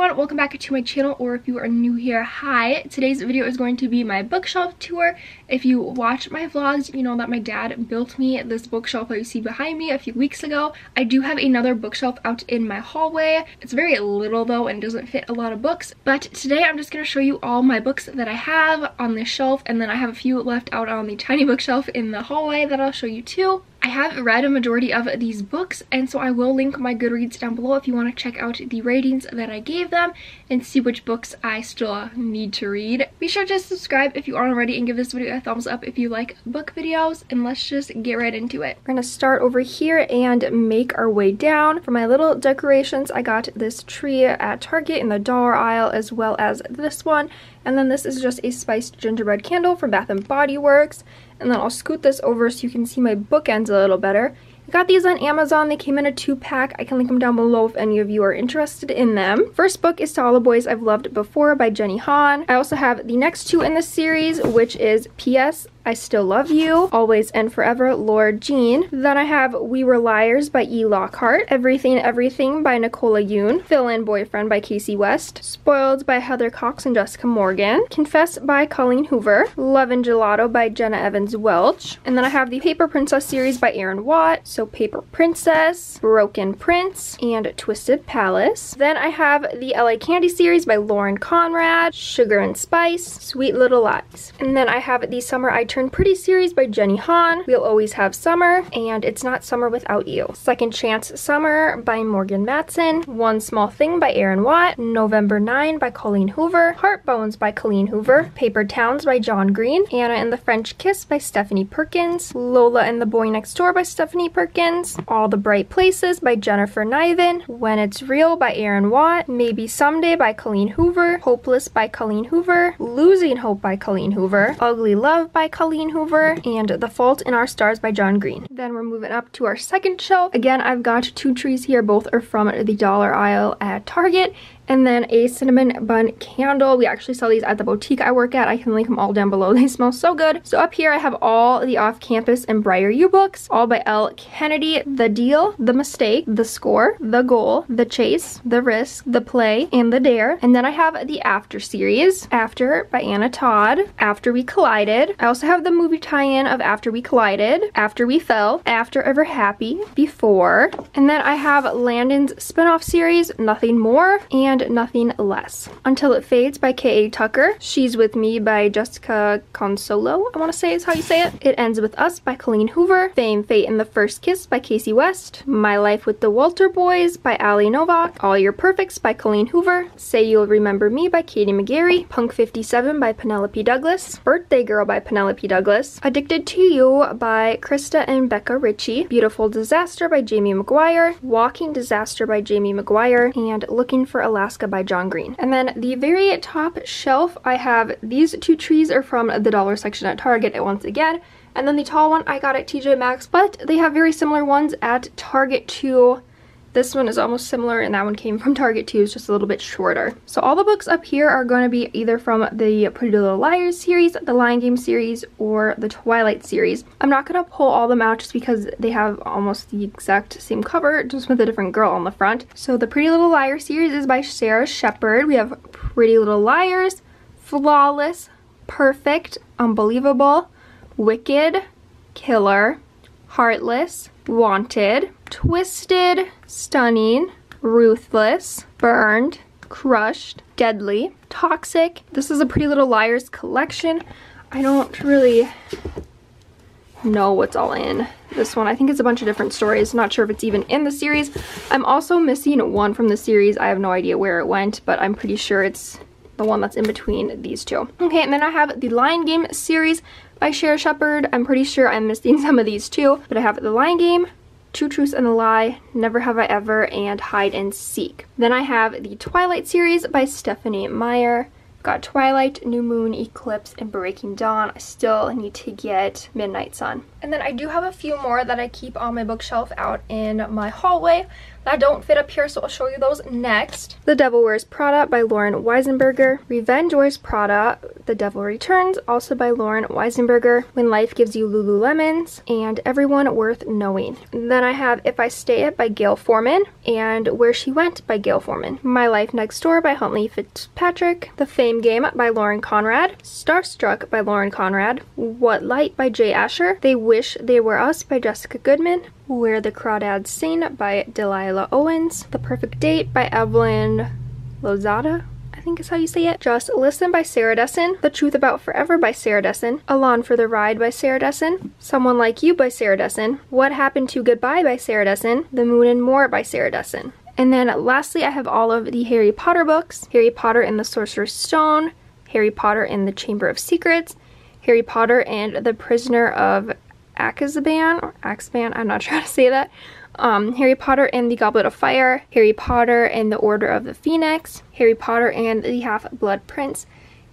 everyone, welcome back to my channel or if you are new here, hi. Today's video is going to be my bookshelf tour. If you watch my vlogs, you know that my dad built me this bookshelf that you see behind me a few weeks ago. I do have another bookshelf out in my hallway. It's very little though and doesn't fit a lot of books, but today I'm just going to show you all my books that I have on this shelf and then I have a few left out on the tiny bookshelf in the hallway that I'll show you too. I have read a majority of these books and so I will link my Goodreads down below if you want to check out the ratings that I gave them and see which books I still need to read. Be sure to subscribe if you aren't already and give this video a thumbs up if you like book videos and let's just get right into it. We're going to start over here and make our way down. For my little decorations I got this tree at Target in the dollar aisle as well as this one and then this is just a spiced gingerbread candle from Bath & Body Works and then I'll scoot this over so you can see my bookends a little better. I got these on Amazon. They came in a two-pack. I can link them down below if any of you are interested in them. First book is To All the Boys I've Loved Before by Jenny Han. I also have the next two in the series, which is P.S. I Still Love You, Always and Forever, Lara Jean. Then I have We Were Liars by E. Lockhart, Everything Everything by Nicola Yoon, Fill-In Boyfriend by Kasie West, Spoiled by Heather Cocks and Jessica Morgan, Confess by Colleen Hoover, Love and Gelato by Jenna Evans Welch, and then I have the Paper Princess series by Erin Watt, so Paper Princess, Broken Prince, and Twisted Palace. Then I have the LA Candy series by Lauren Conrad, Sugar and Spice, Sweet Little Lies. And then I have the Summer I Turn Pretty series by Jenny Han, We'll Always Have Summer, and It's Not Summer Without You. Second Chance Summer by Morgan Matson, One Small Thing by Erin Watt, November 9 by Colleen Hoover, Heart Bones by Colleen Hoover, Paper Towns by John Green, Anna and the French Kiss by Stephanie Perkins, Lola and the Boy Next Door by Stephanie Perkins, All the Bright Places by Jennifer Niven, When It's Real by Erin Watt, Maybe Someday by Colleen Hoover, Hopeless by Colleen Hoover, Losing Hope by Colleen Hoover, Ugly Love by Colleen Hoover, and The Fault in Our Stars by John Green. Then we're moving up to our second shelf. Again, I've got two trees here. Both are from the dollar aisle at Target and then a cinnamon bun candle. We actually sell these at the boutique I work at. I can link them all down below. They smell so good. So up here I have all the off-campus and Briar U books, all by Elle Kennedy. The Deal, The Mistake, The Score, The Goal, The Chase, The Risk, The Play, and The Dare. And then I have the After series, After by Anna Todd, After We Collided. I also have the movie tie-in of After We Collided, After We Fell, After Ever Happy, Before. And then I have Landon's spinoff series, Nothing More, and Nothing Less. Until It Fades by K.A. Tucker. She's With Me by Jessica Consolo, I want to say is how you say it. It Ends With Us by Colleen Hoover. Fame, Fate, and the First Kiss by Kasie West. My Life with the Walter Boys by Ali Novak. All Your Perfects by Colleen Hoover. Say You'll Remember Me by Katie McGarry. Punk 57 by Penelope Douglas. Birthday Girl by Penelope Douglas. Addicted to You by Krista and Becca Ritchie. Beautiful Disaster by Jamie McGuire. Walking Disaster by Jamie McGuire. And Looking for Alaska Alaska by John Green. And then the very top shelf, I have these two trees are from the dollar section at Target once again. And then the tall one I got at TJ Maxx, but they have very similar ones at Target too. This one is almost similar and that one came from Target too, it's just a little bit shorter. So all the books up here are going to be either from the Pretty Little Liars series, the Lying Game series, or the Twilight series. I'm not going to pull all them out just because they have almost the exact same cover, just with a different girl on the front. So the Pretty Little Liars series is by Sara Shepard. We have Pretty Little Liars, Flawless, Perfect, Unbelievable, Wicked, Killer, Heartless, Wanted, Twisted, Stunning, Ruthless, Burned, Crushed, Deadly, Toxic. This is a Pretty Little Liars collection. I don't really know what's all in this one. I think it's a bunch of different stories. Not sure if it's even in the series. I'm also missing one from the series. I have no idea where it went, but I'm pretty sure it's the one that's in between these two. Okay, and then I have the Lying Game series by Sara Shepard. I'm pretty sure I'm missing some of these too, but I have the Lying Game, Two Truths and a Lie, Never Have I Ever, and Hide and Seek. Then I have the Twilight series by Stephenie Meyer. Got Twilight, New Moon, Eclipse, and Breaking Dawn. I still need to get Midnight Sun. And then I do have a few more that I keep on my bookshelf out in my hallway. that don't fit up here, so I'll show you those next. The Devil Wears Prada by Lauren Weisenberger. Revenge Wears Prada, The Devil Returns, also by Lauren Weisenberger. When Life Gives You Lululemons, and Everyone Worth Knowing. Then I have If I Stay It by Gayle Forman, and Where She Went by Gayle Forman. My Life Next Door by Huntley Fitzpatrick. The Fame Game by Lauren Conrad. Starstruck by Lauren Conrad. What Light by Jay Asher. They Wish They Were Us by Jessica Goodman. Where the Crawdads Sing by Delilah Owens. The Perfect Date by Evelyn Lozada. I think is how you say it. Just Listen by Sarah Dessen. The Truth About Forever by Sarah Dessen. Along for the Ride by Sarah Dessen. Someone Like You by Sarah Dessen. What Happened to Goodbye by Sarah Dessen. The Moon and More by Sarah Dessen. And then lastly, I have all of the Harry Potter books. Harry Potter and the Sorcerer's Stone. Harry Potter and the Chamber of Secrets. Harry Potter and the Prisoner of Azkaban, or Azkaban, I'm not sure how to say that. Um, Harry Potter and the Goblet of Fire, Harry Potter and the Order of the Phoenix, Harry Potter and the Half-Blood Prince,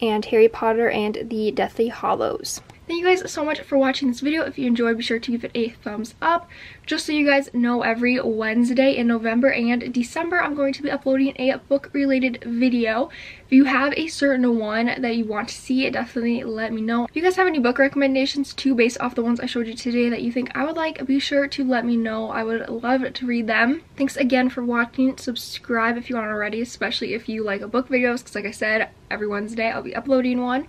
and Harry Potter and the Deathly Hallows. Thank you guys so much for watching this video. If you enjoyed, be sure to give it a thumbs up. Just so you guys know, every Wednesday in November and December, I'm going to be uploading a book-related video. If you have a certain one that you want to see, definitely let me know. If you guys have any book recommendations too, based off the ones I showed you today that you think I would like, be sure to let me know. I would love to read them. Thanks again for watching. Subscribe if you aren't already, especially if you like book videos, because like I said, every Wednesday I'll be uploading one